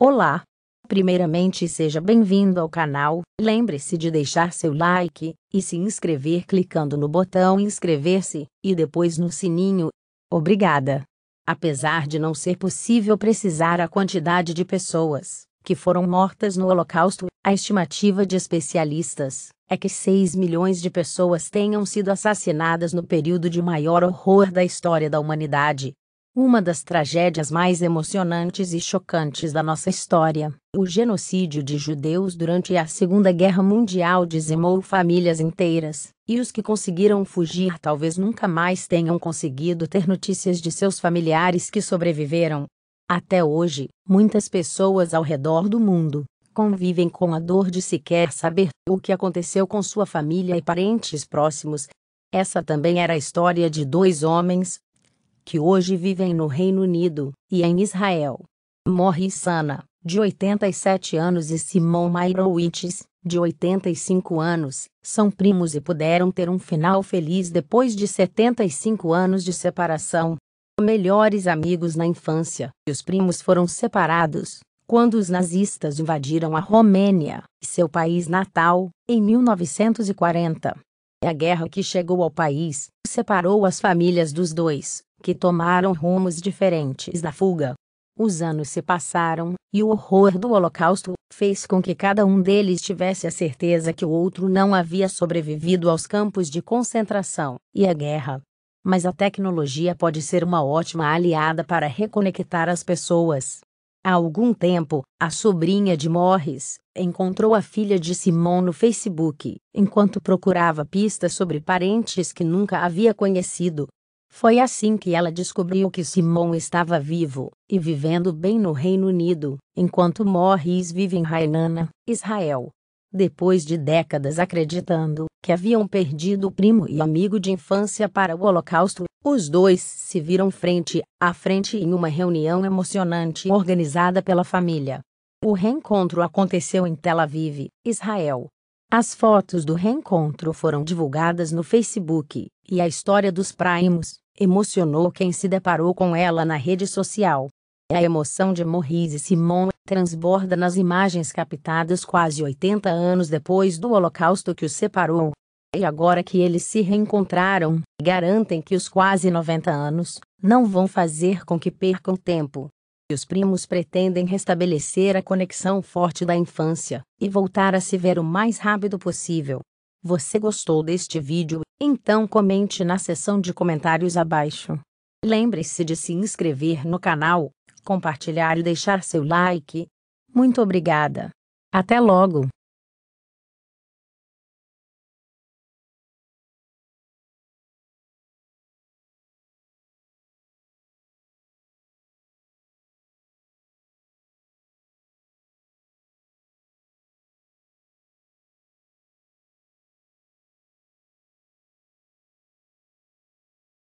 Olá! Primeiramente, seja bem-vindo ao canal. Lembre-se de deixar seu like e se inscrever clicando no botão inscrever-se e depois no sininho. Obrigada! Apesar de não ser possível precisar a quantidade de pessoas que foram mortas no Holocausto, a estimativa de especialistas é que 6 milhões de pessoas tenham sido assassinadas no período de maior horror da história da humanidade. Uma das tragédias mais emocionantes e chocantes da nossa história, o genocídio de judeus durante a Segunda Guerra Mundial dizimou famílias inteiras, e os que conseguiram fugir talvez nunca mais tenham conseguido ter notícias de seus familiares que sobreviveram. Até hoje, muitas pessoas ao redor do mundo convivem com a dor de sequer saber o que aconteceu com sua família e parentes próximos. Essa também era a história de dois homens, que hoje vivem no Reino Unido e em Israel. Morris Sana, de 87 anos, e Simon Meyerowitz, de 85 anos, são primos e puderam ter um final feliz depois de 75 anos de separação. Melhores amigos na infância, e os primos foram separados quando os nazistas invadiram a Romênia, seu país natal, em 1940. A guerra que chegou ao país separou as famílias dos dois, que tomaram rumos diferentes na fuga. Os anos se passaram, e o horror do Holocausto fez com que cada um deles tivesse a certeza que o outro não havia sobrevivido aos campos de concentração e à guerra. Mas a tecnologia pode ser uma ótima aliada para reconectar as pessoas. Há algum tempo, a sobrinha de Morris encontrou a filha de Simon no Facebook, enquanto procurava pistas sobre parentes que nunca havia conhecido. Foi assim que ela descobriu que Simon estava vivo e vivendo bem no Reino Unido, enquanto Morris vive em Hainana, Israel. Depois de décadas acreditando que haviam perdido o primo e amigo de infância para o Holocausto, os dois se viram frente a frente em uma reunião emocionante organizada pela família. O reencontro aconteceu em Tel Aviv, Israel. As fotos do reencontro foram divulgadas no Facebook, e a história dos primos emocionou quem se deparou com ela na rede social. A emoção de Maurice e Simon transborda nas imagens captadas quase 80 anos depois do Holocausto que os separou. E agora que eles se reencontraram, garantem que os quase 90 anos não vão fazer com que percam tempo. E os primos pretendem restabelecer a conexão forte da infância e voltar a se ver o mais rápido possível. Você gostou deste vídeo? Então comente na seção de comentários abaixo. Lembre-se de se inscrever no canal compartilhar e deixar seu like. Muito obrigada. Até logo!